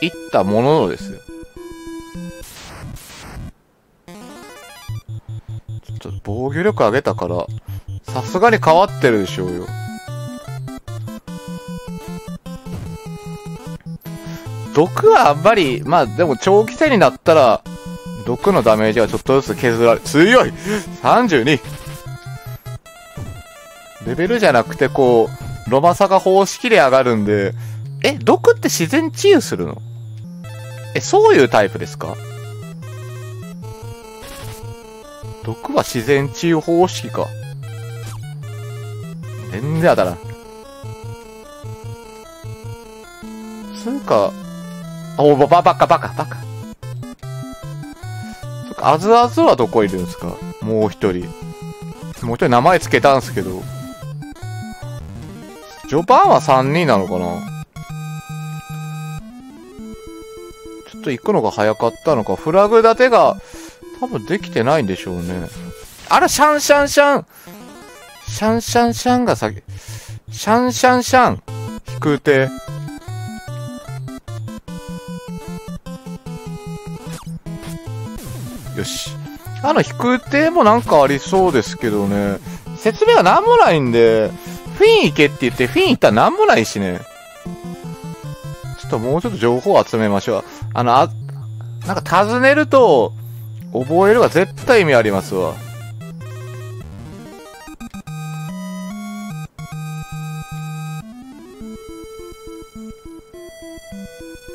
行ったもののですよ。ちょっと防御力上げたから、さすがに変わってるでしょうよ。毒はあんまり、まあでも長期戦になったら、毒のダメージがちょっとずつ削られ、強い !32! レベルじゃなくてこう、ロマサガ方式で上がるんで、え、毒って自然治癒するの？え、そういうタイプですか？毒は自然治癒方式か。全然当たらん。つうか、あおば、ば、バカ、バカ、バカ。そっか、あずあずはどこいるんですか？もう一人。もう一人名前つけたんすけど。序盤は3人なのかな？と行くのが早かったのか、フラグ立てが多分できてないんでしょうね。あら、シャンシャンシャンシャンシャンシャンが先。シャンシャンシャン飛空艇。よし。あの飛空艇もなんかありそうですけどね。説明はなんもないんで、フィン行けって言って、フィン行ったらなんもないしね。ょっともうちょっと情報を集めましょう。あの、あ、なんか尋ねると、覚えるが絶対意味ありますわ。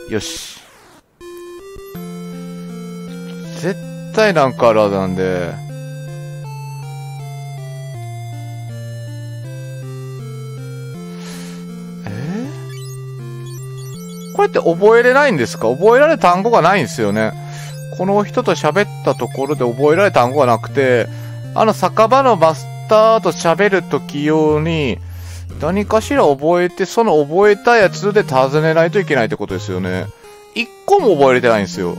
よし。絶対なんかあるはずなんで。これって覚えれないんですか？覚えられる単語がないんですよね。この人と喋ったところで覚えられる単語がなくて、あの酒場のマスターと喋るとき用に、何かしら覚えて、その覚えたやつで尋ねないといけないってことですよね。一個も覚えれてないんですよ。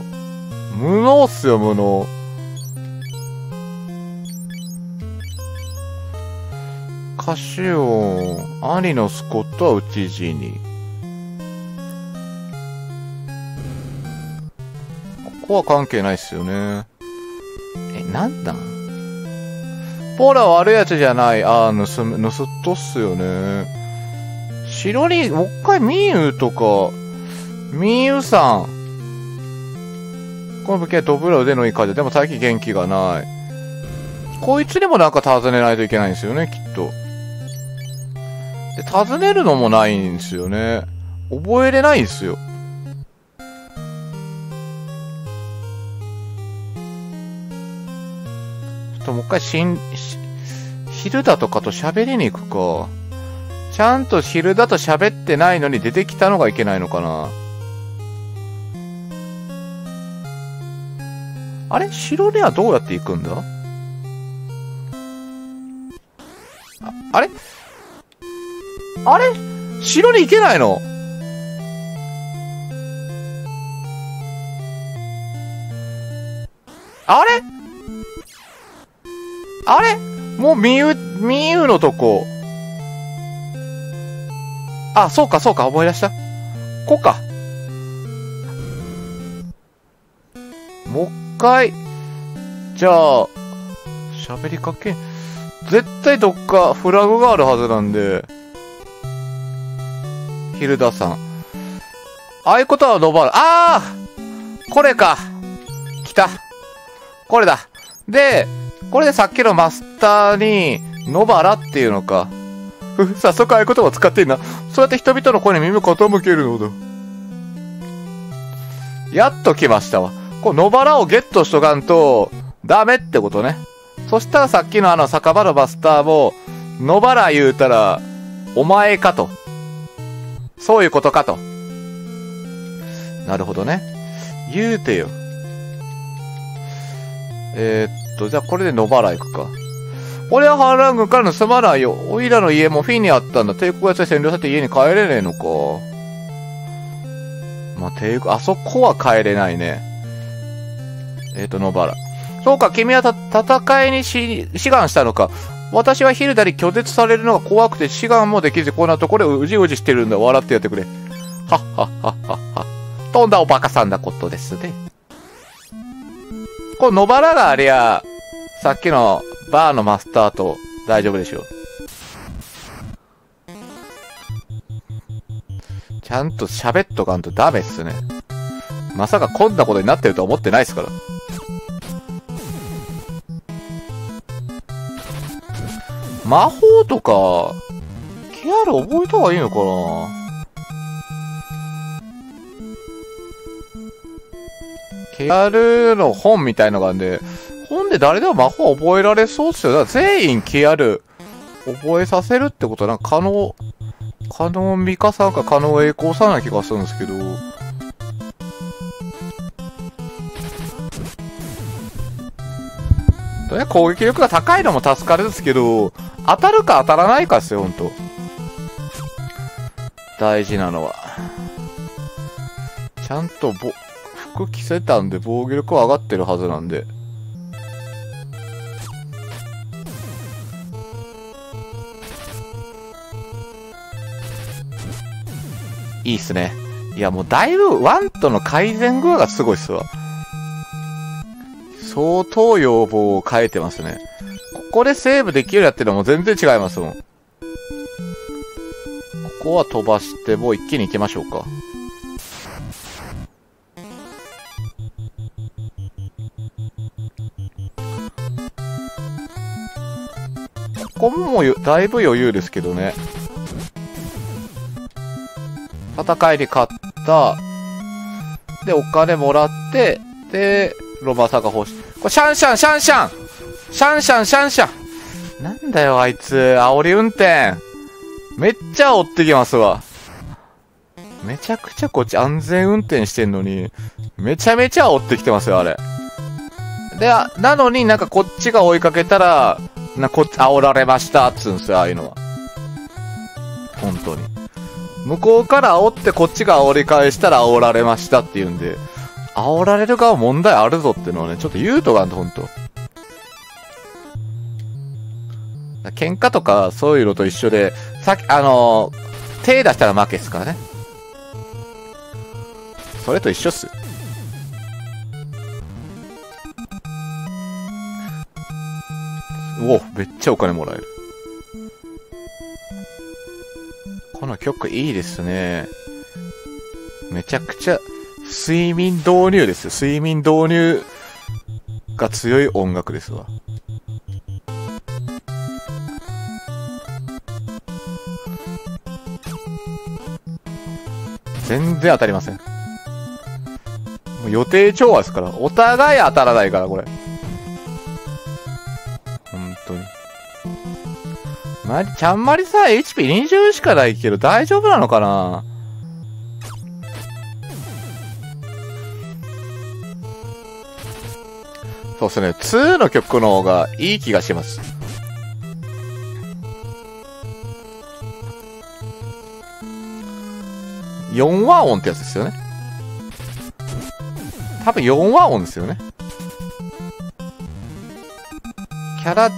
無能っすよ、無能。歌手音、兄のスコットは討ち死に。ここは関係ないっすよね。え、なんだ？ポーラは悪いやつじゃない。ああ、盗む、盗っとっすよね。城に、もう一回ミーユとか、ミーユさん。この武器はドブラ腕のいい風。でも最近元気がない。こいつにもなんか尋ねないといけないんですよね、きっと。で、尋ねるのもないんですよね。覚えれないんですよ。もう一回しん、しヒルダとかと喋りに行くか。ちゃんとヒルダと喋ってないのに出てきたのがいけないのかな。あれ？城にはどうやって行くんだ？ああれ？あれ？城に行けないの？あれ？もうミユ、ミユのとこ。あ、そうか、そうか、思い出した。こうか。もう一回。じゃあ、喋りかけ。絶対どっかフラグがあるはずなんで。ヒルダさん。ああいうことはノバル。ああこれか。来た。これだ。で、これでさっきのマスターに、ノバラっていうのか。ふ、早速ああいう言葉を使ってんな。そうやって人々の声に耳傾けるのだ。やっと来ましたわ。こう、野原をゲットしとかんと、ダメってことね。そしたらさっきのあの酒場のバスターも、野原言うたら、お前かと。そういうことかと。なるほどね。言うてよ。えー、っと、じゃあこれで野原行くか。俺は反乱軍から盗まないよ。おいらの家もフィンにあったんだ。帝国やつで占領されて家に帰れねえのか。まあ、帝国、あそこは帰れないね。えっ、ー、と、野原。そうか、君はた、戦いにし、志願したのか。私はヒルダに拒絶されるのが怖くて志願もできず、こんなところでうじうじしてるんだ。笑ってやってくれ。はっはっはっはっは。とんだおバカさんなことですね。これ野原がありゃ、さっきのバーのマスターと大丈夫でしょう。ちゃんと喋っとかんとダメっすね。まさかこんなことになってるとは思ってないっすから。魔法とか、ケアル覚えた方がいいのかな？ケアルの本みたいのがあるんで、本で誰でも魔法覚えられそうっすよ。だから全員ケアル覚えさせるってことはな可能、可能ミカさんか可能栄光さんな気がするんですけど、攻撃力が高いのも助かるんですけど、当たるか当たらないかですよ、ほんと。大事なのは。ちゃんとぼ、服着せたんで防御力は上がってるはずなんで。いいっすね。いや、もうだいぶワンとの改善具合がすごいっすわ。相当要望を変えてますね。ここでセーブできるようになってるのも全然違いますもん。ここは飛ばしてもう一気に行きましょうか。こもだいぶ余裕ですけどね。戦いに勝った。で、お金もらって、で、ロバサが欲しい。これ、シャンシャン、シャンシャンシャンシャン、シャンシャンなんだよ、あいつ。煽り運転。めっちゃ追ってきますわ。めちゃくちゃこっち安全運転してんのに、めちゃめちゃ追ってきてますよ、あれ。で、なのになんかこっちが追いかけたら、な、こっち、煽られました、っつうんすよ、ああいうのは。本当に。向こうから煽ってこっちが煽り返したら煽られましたって言うんで、煽られる側問題あるぞってのをね、ちょっと言うとかんと、ほんと。喧嘩とかそういうのと一緒で、さっき、あのー、手出したら負けっすからね。それと一緒っす。おめっちゃお金もらえる。この曲いいですね。めちゃくちゃ、睡眠導入ですよ。睡眠導入が強い音楽ですわ。全然当たりません。もう予定調和ですから。お互い当たらないから、これ。ま、ちゃんまりさ、HP20 しかないけど大丈夫なのかな？そうですね。2の曲の方がいい気がします。4和音ってやつですよね。多分4和音ですよね。キャラ、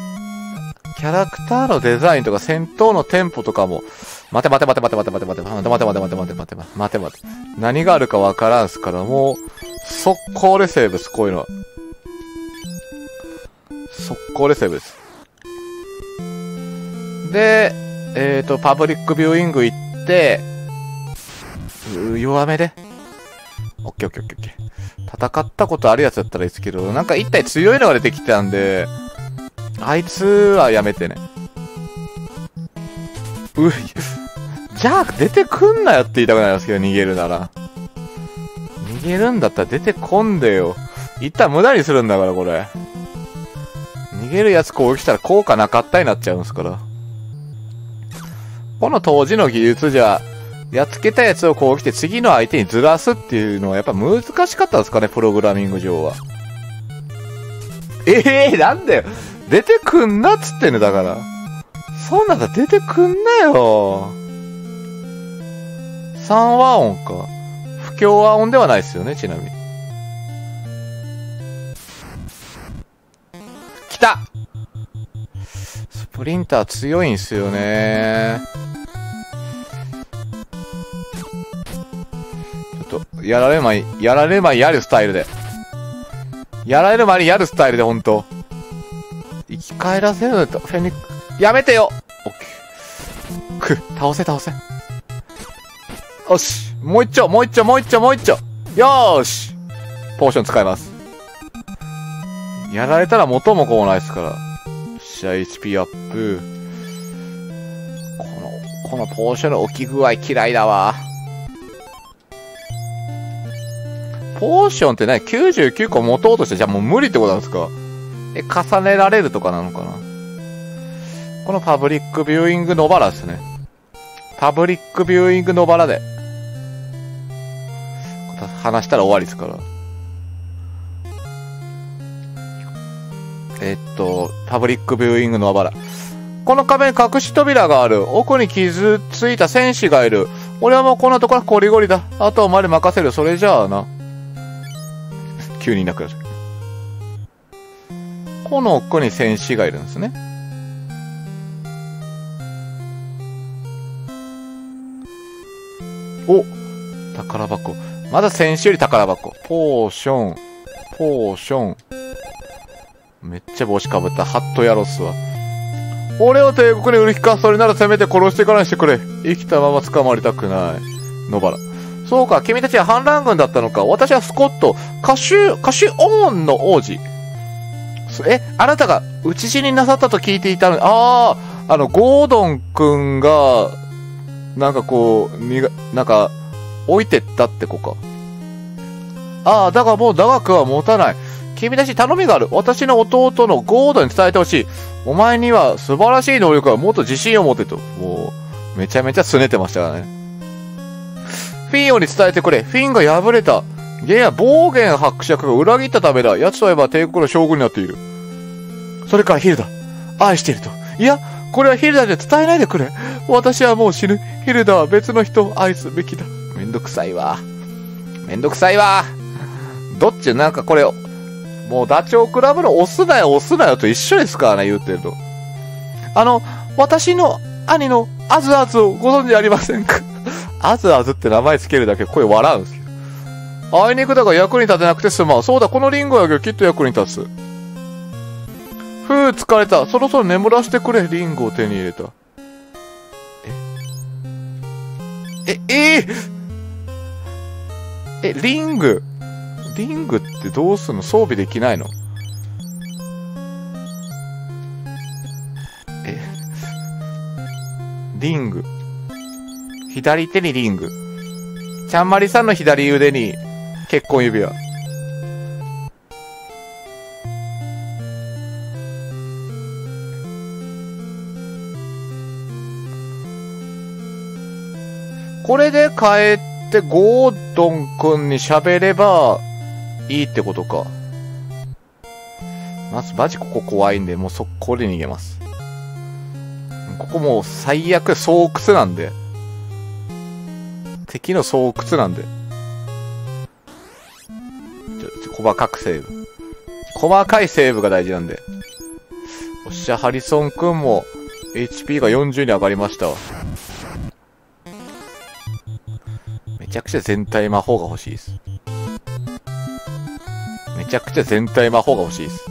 キャラクターのデザインとか戦闘のテンポとかも、待て待て待て待て待て待て待て待て待て待て待て待て待て待て待て何があるかわからんすから、もう、速攻でセーブす、こういうのは。速攻でセーブです。で、えっ、ー、と、パブリックビューイング行って、弱めで。オッケーオッケーオッケーオッケー。戦ったことあるやつだったらいいですけど、なんか一体強いのが出てきたんで、あいつはやめてね。うじゃあ出てくんなよって言いたくなりますけど、逃げるなら。逃げるんだったら出てこんでよ。一旦無駄にするんだから、これ。逃げるやつ攻撃したら効果なかったになっちゃうんですから。この当時の技術じゃ、やっつけたやつを攻撃して次の相手にずらすっていうのはやっぱ難しかったですかね、プログラミング上は。ええー、なんだよ。出てくんなっつってん、だから。そんなんだ出てくんなよ。3和音か。不協和音ではないですよね、ちなみに。来たスプリンター強いんすよねちょっとやられる前に、やられる前にやるスタイルで。やられる前にやるスタイルで、ほんと。生き返らせると、フェニック、やめてよオッケー。く、倒せ倒せ。よし。もう一丁、もう一丁、もう一丁、もう一丁。よーし。ポーション使います。やられたら元も子もないですから。よっしゃ、HP アップ。この、このポーションの置き具合嫌いだわ。ポーションってね、99個持とうとして、じゃあもう無理ってことなんですか？え、重ねられるとかなのかな？このパブリックビューイング野原ですね。パブリックビューイング野原で。話したら終わりですから。えっと、パブリックビューイング野原。この壁に隠し扉がある。奥に傷ついた戦士がいる。俺はもうこんなところコリゴリだ。あとはお前に任せる。それじゃあな。急にいなくなる。この奥に戦士がいるんですね。お宝箱。まだ戦士より宝箱。ポーション。ポーション。めっちゃ帽子かぶったハットやろっすわ。俺を帝国に売る気かそれならせめて殺してかないしてくれ。生きたまま捕まりたくない。野原。そうか、君たちは反乱軍だったのか。私はスコット、歌手、歌手オーンの王子。え、あなたが討ち死になさったと聞いていたのに、ああ、あの、ゴードン君が、なんかこう、にが、なんか、置いてったって子か。ああ、だからもう打学は持たない。君たち頼みがある。私の弟のゴードンに伝えてほしい。お前には素晴らしい能力はもっと自信を持てと。もう、めちゃめちゃ拗ねてましたからね。フィンオに伝えてくれ。フィンが敗れた。ゲンや暴言伯爵が裏切ったためだ。奴といえば帝国の将軍になっている。それからヒルダ。愛していると。いや、これはヒルダで伝えないでくれ。私はもう死ぬ。ヒルダは別の人を愛すべきだ。めんどくさいわ。めんどくさいわ。どっちなんかこれ、もうダチョウ倶楽部の押すなよ押すなよと一緒ですからね、言うてると。あの、私の兄のアズアズをご存知ありませんか？アズアズって名前つけるだけ声笑うんですよ。あいにくだが役に立てなくてすまん。そうだ、このリンゴやけどきっと役に立つ。ふう、疲れた。そろそろ眠らせてくれ。リンゴを手に入れた。え、え、え？え、リング？リングってどうすんの？装備できないの？え、リング。左手にリング。ちゃんまりさんの左腕に結婚指輪。これで帰ってゴードン君に喋ればいいってことか。まず、マジここ怖いんで、もう速攻で逃げます。ここもう最悪巣窟なんで。敵の巣窟なんで。細かくセーブ。細かいセーブが大事なんで。おっしゃ、ハリソンくんも HP が40に上がりましたわ。めちゃくちゃ全体魔法が欲しいです。めちゃくちゃ全体魔法が欲しいです。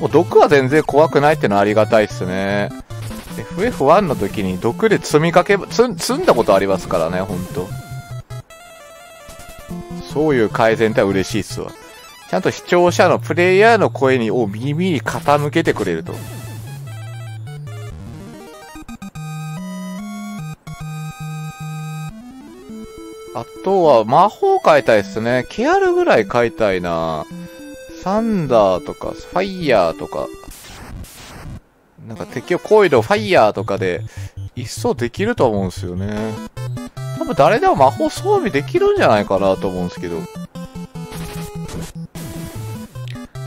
もう毒は全然怖くないってのはありがたいっすね。FF1 の時に毒で積みかけ、積んだことありますからね、ほんと。そういう改善って嬉しいっすわ。ちゃんと視聴者のプレイヤーの声に、を耳に傾けてくれると。あとは、魔法変えたいっすね。ケアルぐらい変えたいな。サンダーとか、ファイヤーとか、なんか敵をコイド、ファイヤーとかで、一層できると思うんですよね。分誰でも魔法装備できるんじゃないかなと思うんですけど。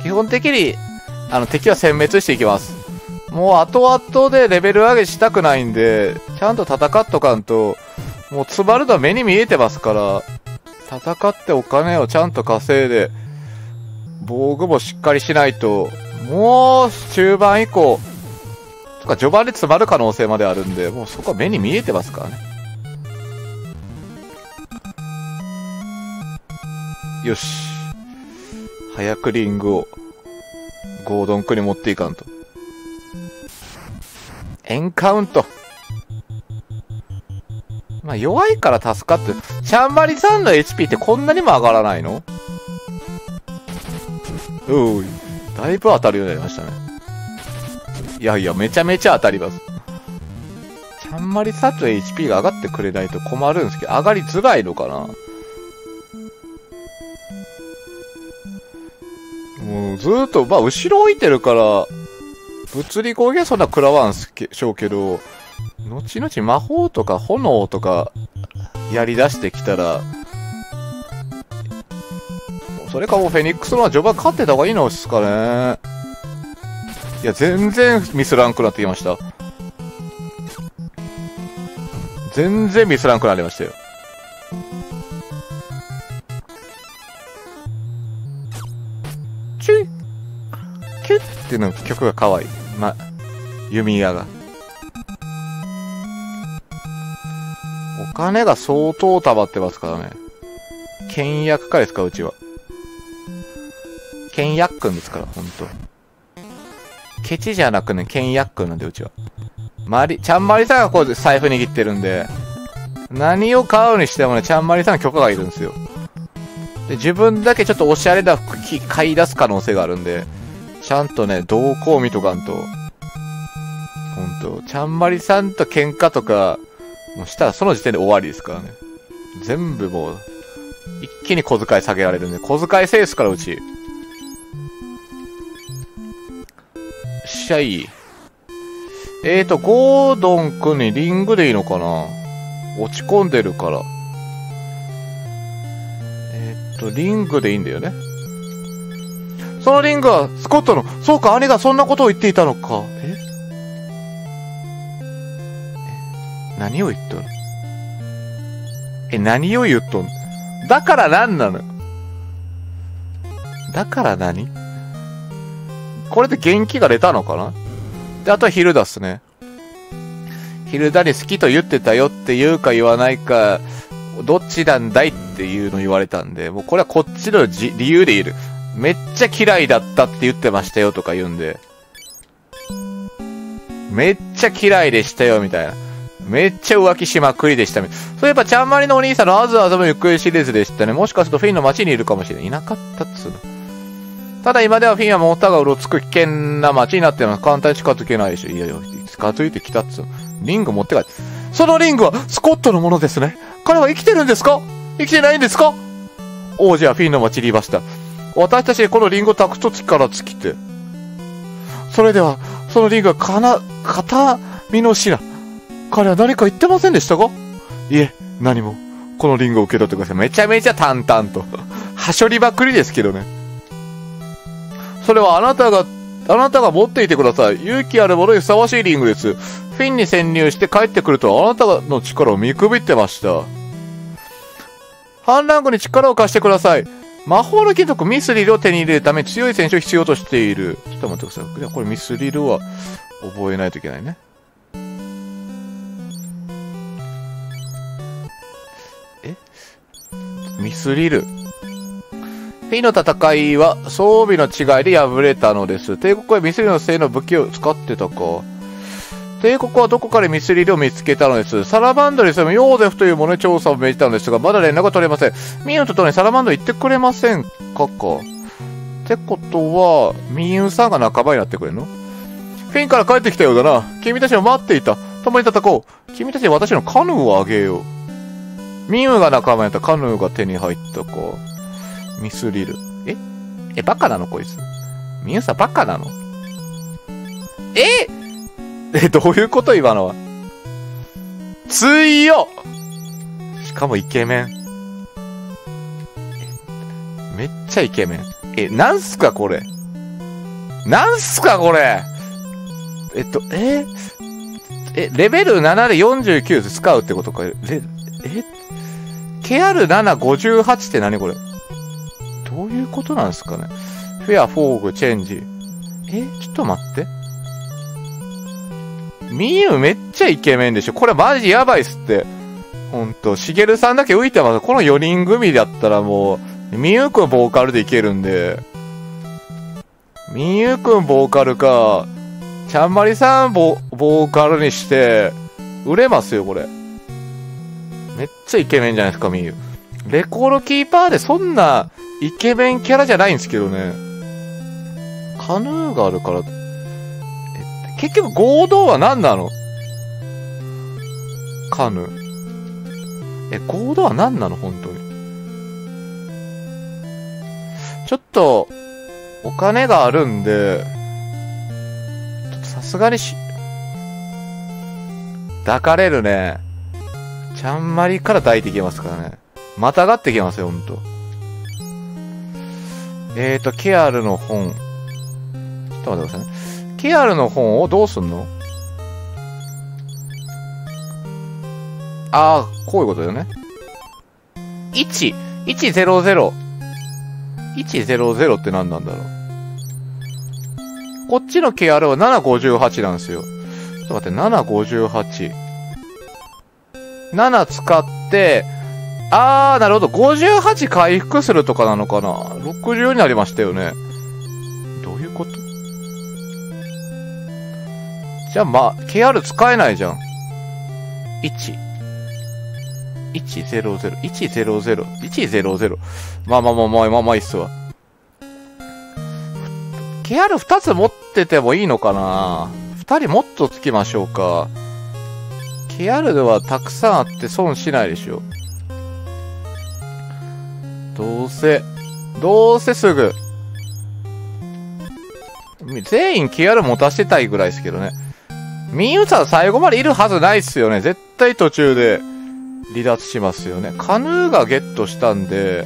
基本的に、あの、敵は殲滅していきます。もう後々でレベル上げしたくないんで、ちゃんと戦っとかんと、もうツバルドは目に見えてますから、戦ってお金をちゃんと稼いで、防具もしっかりしないと、もう中盤以降、とか序盤で詰まる可能性まであるんで、もうそこは目に見えてますからね。よし。早くリングを、ゴードンクに持っていかんと。エンカウント。まあ、弱いから助かって、チャンバリさんの HP ってこんなにも上がらないの？うい。だいぶ当たるようになりましたね。いやいや、めちゃめちゃ当たります。ちゃんまりさんと HP が上がってくれないと困るんですけど、上がりづらいのかな？ずっと、まあ後ろ置いてるから、物理攻撃はそんな食らわんすけしょうけど、後々魔法とか炎とかやり出してきたら、それかもうフェニックスのは序盤勝ってた方がいいのですかね。いや、全然ミスらんくなってきました。全然ミスらんくなりましたよ。っていうの曲が可愛い。ま、弓矢が。お金が相当溜まってますからね。倹約家ですか、うちは。倹約君ですから、ほんと。ケチじゃなくね、倹約君なんで、うちは。まり、ちゃんまりさんがこう財布握ってるんで、何を買うにしてもね、ちゃんまりさんの許可がいるんですよ。で、自分だけちょっとおしゃれな服買い出す可能性があるんで、ちゃんとね、動向見とかんと。ほんと、ちゃんまりさんと喧嘩とか、もうしたらその時点で終わりですからね。全部もう、一気に小遣い下げられるんで、小遣いセースからうち。しゃい。えーと、ゴードン君にリングでいいのかな？落ち込んでるから。えー、っと、リングでいいんだよね。そのリングはスコットの、そうか、姉がそんなことを言っていたのか。え？え何を言っとる？え、何を言っとん？だから何なの？だから何？これで元気が出たのかな？で、あとはヒルダっすね。ヒルダに好きと言ってたよって言うか言わないか、どっちなんだいっていうの言われたんで、もうこれはこっちの理由でいる。めっちゃ嫌いだったって言ってましたよとか言うんで。めっちゃ嫌いでしたよみたいな。めっちゃ浮気しまくりでしたみたいな。そういえば、ちゃんまりのお兄さんのあずあずの行方シリーズでしたね。もしかするとフィンの街にいるかもしれない。いなかったっつうの。ただ今ではフィンはモーターがうろつく危険な街になってるの簡単に近づけないでしょ。いやいや、近づいてきたっつうの。リング持って帰って。そのリングはスコットのものですね。彼は生きてるんですか？生きてないんですか？王子はフィンの街にいました。私たちこのリンゴを託す時から尽きて。それでは、そのリングはかな、片身の品。彼は何か言ってませんでしたか？いえ、何も。このリンゴを受け取ってください。めちゃめちゃ淡々と。はしょりばっくりですけどね。それはあなたが、あなたが持っていてください。勇気あるものにふさわしいリングです。フィンに潜入して帰ってくるとあなたの力を見くびってました。反乱軍に力を貸してください。魔法の金属ミスリルを手に入れるため強い選手を必要としている。ちょっと待ってください。これミスリルは覚えないといけないね。え？ミスリル。フィの戦いは装備の違いで敗れたのです。帝国はミスリルの性の武器を使ってたか。帝国はどこかでミスリルを見つけたのです。サラバンドに住むヨーゼフというものに調査を命じたのですが、まだ連絡が取れません。ミンウととにサラバンド行ってくれませんか？か。ってことは、ミンウさんが仲間になってくれるの？フィンから帰ってきたようだな。君たちを待っていた。共に戦おう。君たちに私のカヌーをあげよう。ミンウが仲間やったカヌーが手に入ったか。ミスリル。え？え、バカなのこいつ？ミユさんバカなの？え？え、どういうこと今のは？強しかもイケメン。めっちゃイケメン。え、なんすかこれ？なんすかこれ？えっと、え？え、レベル7で49で使うってことか？レ、え ?KR758 って何これ？どういうことなんですかね？フェア、フォーグ、チェンジ。え？ちょっと待って。ミユめっちゃイケメンでしょ。これマジやばいっすって。ほんと、しげるさんだけ浮いてます。この4人組だったらもう、みゆくんボーカルでいけるんで、みゆくんボーカルか、ちゃんまりさんボボーカルにして、売れますよ、これ。めっちゃイケメンじゃないですか、みゆ。レコードキーパーでそんなイケメンキャラじゃないんですけどね。カヌーがあるから、結局合同は何なの？カヌ。え、合同は何なの？本当に。ちょっと、お金があるんで、さすがにし、抱かれるね。ちゃんまりから抱いていけますからね。またがってきますよ、ほんと。えーと、ケアルの本。ちょっと待ってくださいね。ケアルの本をどうすんの？ああ、こういうことだよね。1、100。100って何なんだろう？こっちの KR は758なんですよ。ちょっと待って、758。7使って、あー、なるほど。58回復するとかなのかな ?64 になりましたよね。じゃあ、ま、KR 使えないじゃん。1。100、100、100。まあまあまあまあまあまあいいっすわ。KR2 つ持っててもいいのかな？2人もっとつきましょうか。KR ではたくさんあって損しないでしょ。どうせ、どうせすぐ。全員 KR 持たせたいぐらいですけどね。ミユさん最後までいるはずないっすよね。絶対途中で離脱しますよね。カヌーがゲットしたんで、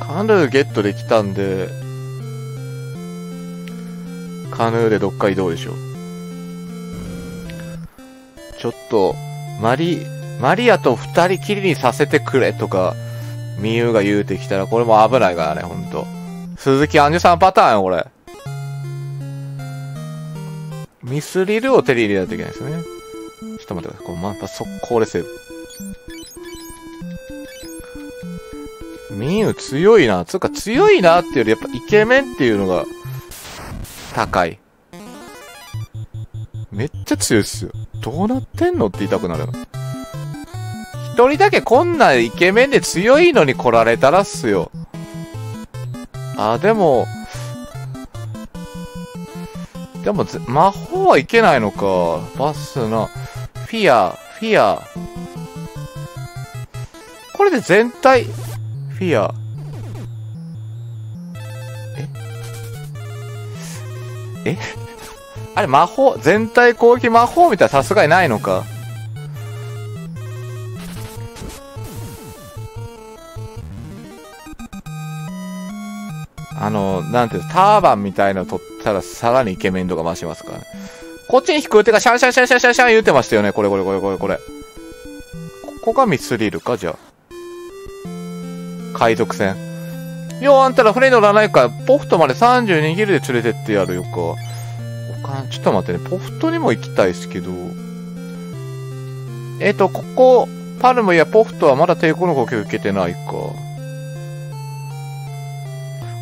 カヌーゲットできたんで、カヌーでどっか移動でしょ。ちょっと、マリ、マリアと二人きりにさせてくれとか、ミユが言うてきたら、これも危ないからね、ほんと。鈴木アンジュさんパターンよ、これ。ミスリルを手に入れないといけないですね。ちょっと待ってください。これまた速攻でセーブ。ミユ強いな。つうか強いなっていうよりやっぱイケメンっていうのが高い。めっちゃ強いっすよ。どうなってんのって言いたくなる。一人だけこんなイケメンで強いのに来られたらっすよ。あ、でも、でも、魔法はいけないのか。バスな、フィア、フィア。これで全体、フィア。え？え？あれ魔法、全体攻撃魔法みたいなさすがにないのか。あの、なんていうターバンみたいなの取ったらさらにイケメン度が増しますからね。こっちに引く手がシャンシャンシャンシャンシャンシャン言うてましたよね。これこれこれこれこれ。ここがミスリルか？じゃあ。海賊船。ようあんたら船乗らないから、ポフトまで32ギルで連れてってやるよか。お金、ちょっと待ってね。ポフトにも行きたいですけど。えっ、ー、と、ここ、パルムやポフトはまだ抵抗の呼吸受けてないか。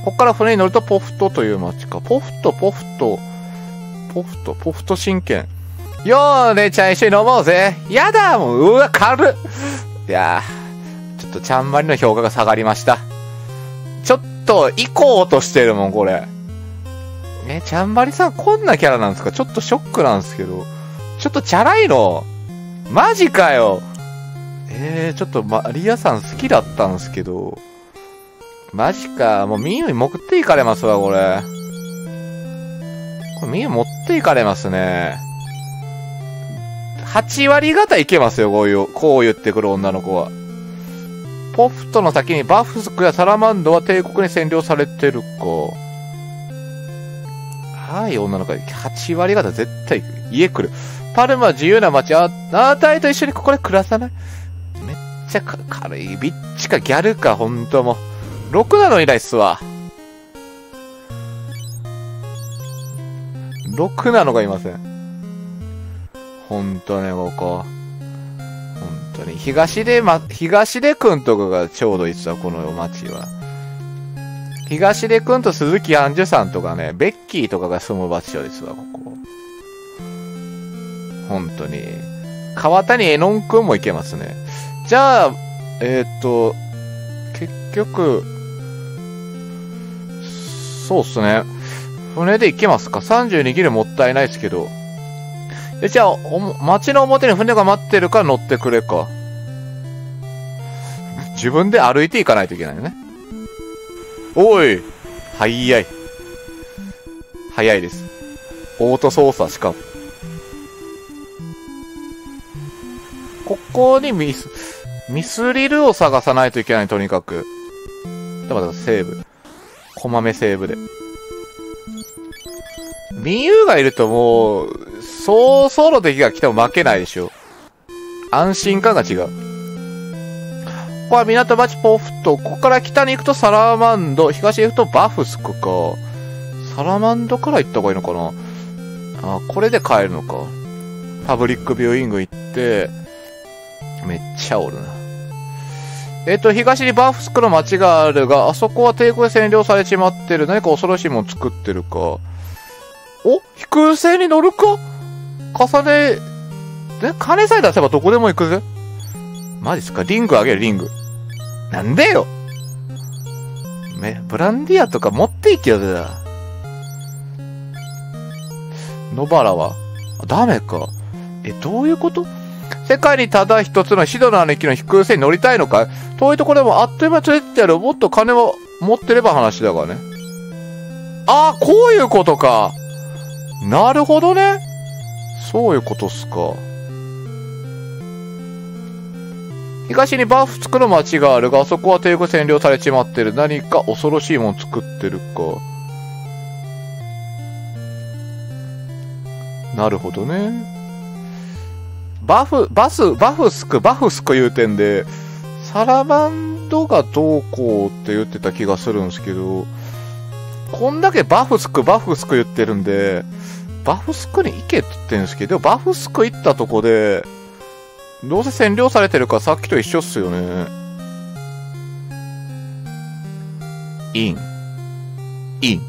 こっから船に乗るとポフトという街か。ポフト、ポフト、ポフト、ポフト真剣。よー、姉ちゃん一緒に飲もうぜ。やだもう、うわ、軽っ。いやー、ちょっとちゃんまりの評価が下がりました。ちょっと、行こうとしてるもん、これ。え、ちゃんまりさん、こんなキャラなんですか？ちょっとショックなんですけど。ちょっとチャラいの？マジかよ。えー、ちょっとマリアさん好きだったんですけど。マジか。もうミユに持っていかれますわ、これ。これミユ持っていかれますね。8割方いけますよ、こういう、こう言ってくる女の子は。ポフトの先にバフスクやサラマンドは帝国に占領されてるか。はい、女の子。8割方絶対家来る。パルマ自由な街。あ、あーたいと一緒にここで暮らさない？めっちゃ軽い。ビッチかギャルか、ほんとも。6なのいないっすわ。6なのがいません。ほんとね、ここ。本当に。東出ま、東出くんとかがちょうどいいっすわ、この町は。東出くんと鈴木杏樹さんとかね、ベッキーとかが住む場所ですわ、ここ。本当に。川谷絵音くんも行けますね。じゃあ、えー、っと、結局、そうっすね。船で行けますか ?32 キロもったいないですけど。え、じゃあ、お街の表に船が待ってるから乗ってくれか。自分で歩いていかないといけないよね。おい早い。早いです。オート操作しか。ここにミス、ミスリルを探さないといけない、とにかく。ちょっと待って、セーブ。こまめセーブで。ミユがいるともう、そうソロ敵が来ても負けないでしょ。安心感が違う。ここは港町ポフト。ここから北に行くとサラマンド。東へ行くとバフスクか。サラマンドから行った方がいいのかなあ、これで帰るのか。パブリックビューイング行って、めっちゃおるな。えっ、と、東にバーフスクの街があるが、あそこは帝国で占領されちまってる。何か恐ろしいもん作ってるか。お？飛空船に乗るか？重ね、で、金さえ出せばどこでも行くぜ。マジっすか？リングあげる、リング。なんでよ？め、ブランディアとか持っていけよ、だ。野原は？ダメか。え、どういうこと？世界にただ一つのシドの姉貴の飛空船に乗りたいのか？遠いところでもあっという間連れてってやる。もっと金を持ってれば話だがね。ああ、こういうことか。なるほどね。そういうことっすか。東にバフ作る町があるが、あそこは帝国占領されちまってる。何か恐ろしいもん作ってるか。なるほどね。バフ、バス、バフスク、バフスク言うてんで、サラマンドがどうこうって言ってた気がするんですけど、こんだけバフスク、バフスク言ってるんで、バフスクに行けって言ってるんですけど、バフスク行ったとこで、どうせ占領されてるからさっきと一緒っすよね。イン。イン。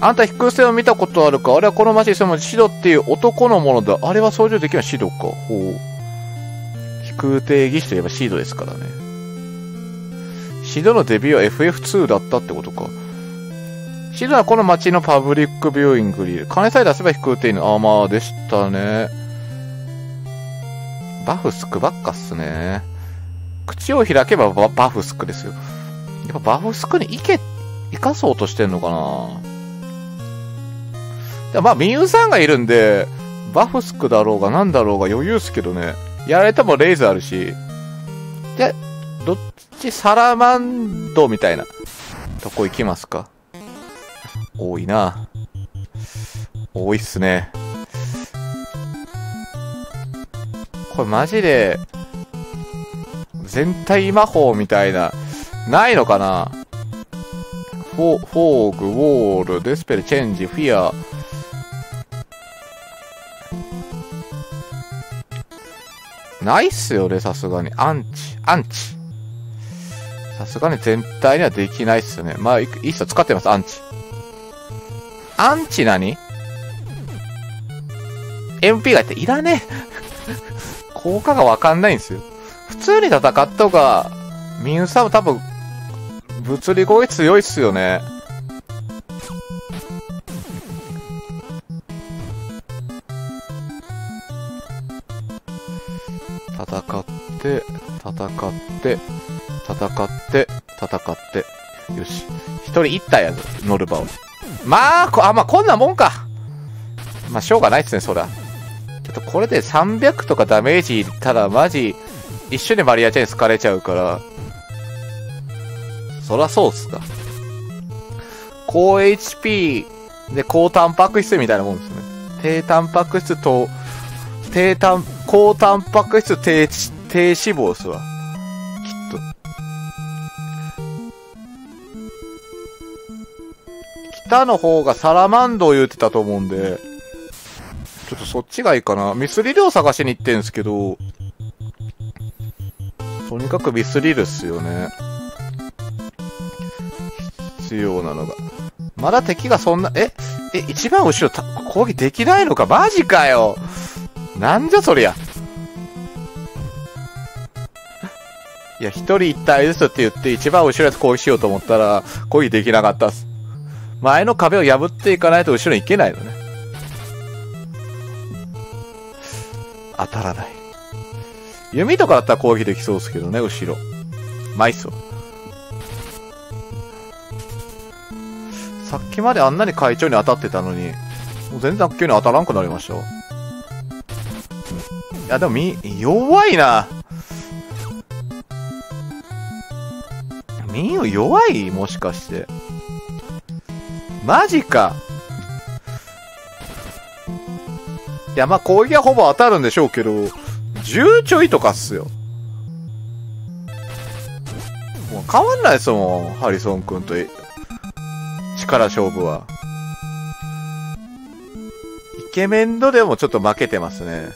あんた飛空船を見たことあるかあれはこの街に住むシドっていう男のものだ。あれは操縦できるのはシドか。ほう。飛空艇技師といえばシードですからね。シドのデビューは FF2 だったってことか。シドはこの街のパブリックビューイングリー。金さえ出せば飛空艇のアーマーでしたね。バフスクばっかっすね。口を開けばバフスクですよ。やっぱバフスクに行け、行かそうとしてんのかなまあ、ミユさんがいるんで、バフスクだろうが何だろうが余裕っすけどね。やられてもレイズあるし。で、どっちサラマンドみたいなとこ行きますか。多いな。多いっすね。これマジで、全体魔法みたいな、ないのかなフォ、フォーグ、ウォール、デスペル、チェンジ、フィア、ないっすよね、さすがに。アンチ、アンチ。さすがに全体にはできないっすよね。まあ、いいっすよ、使ってます、アンチ。アンチ何 ?MP がいていらねえ。効果がわかんないんですよ。普通に戦った方が、ミンサム多分、物理攻撃強いっすよね。戦って、戦って、戦って。よし。一人一体やぞ、ノルバを。まあ、こ、あ、まあ、こんなもんか。まあ、しょうがないっすね、そら。ちょっとこれで300とかダメージたらマジ、一緒にマリアちゃんに好かれちゃうから。そらそうっすか。高 HP で高タンパク質みたいなもんですね。低タンパク質と、低タン、高タンパク質低、低脂肪ですわ。きっと。北の方がサラマンドを言うてたと思うんで、ちょっとそっちがいいかな。ミスリルを探しに行ってんすけど、とにかくミスリルっすよね。必要なのが。まだ敵がそんな、え？え、一番後ろ攻撃できないのか？マジかよなんじゃそりゃ。いや、一人一体ずつって言って一番後ろで攻撃しようと思ったら、攻撃できなかったっす。前の壁を破っていかないと後ろに行けないのね。当たらない。弓とかだったら攻撃できそうですけどね、後ろ。マイスを。さっきまであんなに会長に当たってたのに、もう全然急に当たらんくなりました。いや、でもみ、弱いな。ミンユ弱い？もしかして。マジか。いや、まあ、攻撃はほぼ当たるんでしょうけど、10ちょいとかっすよ。もう変わんないですもん、ハリソン君と力勝負は。イケメン度でもちょっと負けてますね。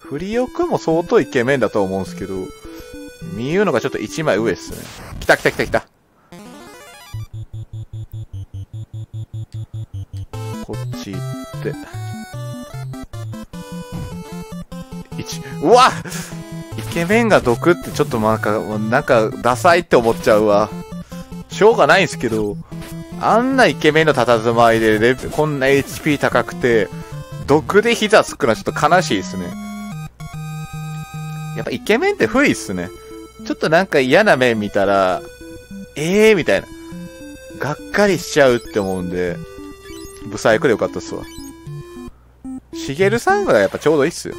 フリオくも相当イケメンだと思うんですけど、ミユのがちょっと1枚上っすね。来た来た来た来た。こっち行って。1、うわイケメンが毒ってちょっとなんか、なんか、ダサいって思っちゃうわ。しょうがないんすけど、あんなイケメンの佇まいでレこんな HP 高くて、毒で膝つくのはちょっと悲しいですね。やっぱイケメンって不利っすね。ちょっとなんか嫌な面見たら、ええー、みたいな。がっかりしちゃうって思うんで、ブサイクでよかったっすわ。しげるさんがやっぱちょうどいいっすよ。